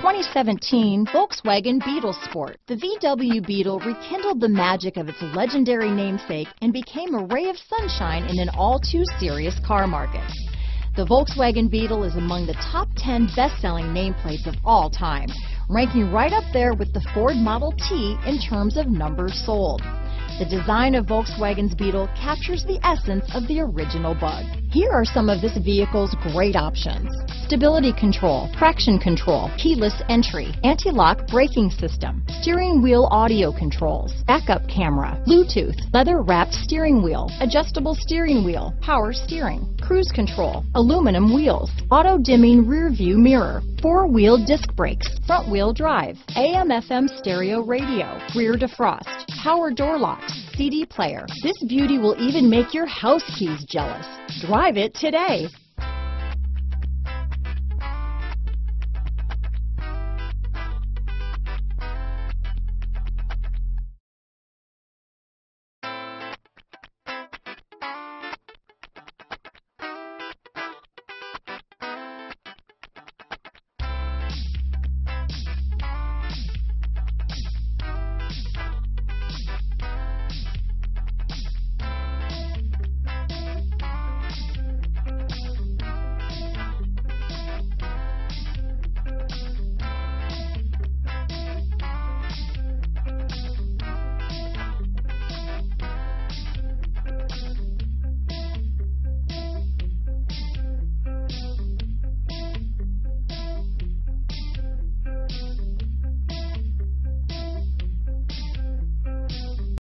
2017 Volkswagen Beetle Sport. The VW Beetle rekindled the magic of its legendary namesake and became a ray of sunshine in an all too serious car market. The Volkswagen Beetle is among the top 10 best-selling nameplates of all time, ranking right up there with the Ford Model T in terms of numbers sold. The design of Volkswagen's Beetle captures the essence of the original bug. Here are some of this vehicle's great options. Stability control, traction control, keyless entry, anti-lock braking system, steering wheel audio controls, backup camera, Bluetooth, leather wrapped steering wheel, adjustable steering wheel, power steering, cruise control, aluminum wheels, auto dimming rear view mirror, four wheel disc brakes, front wheel drive, AM FM stereo radio, rear defrost, power door locks, CD player. This beauty will even make your house keys jealous. Drive it today.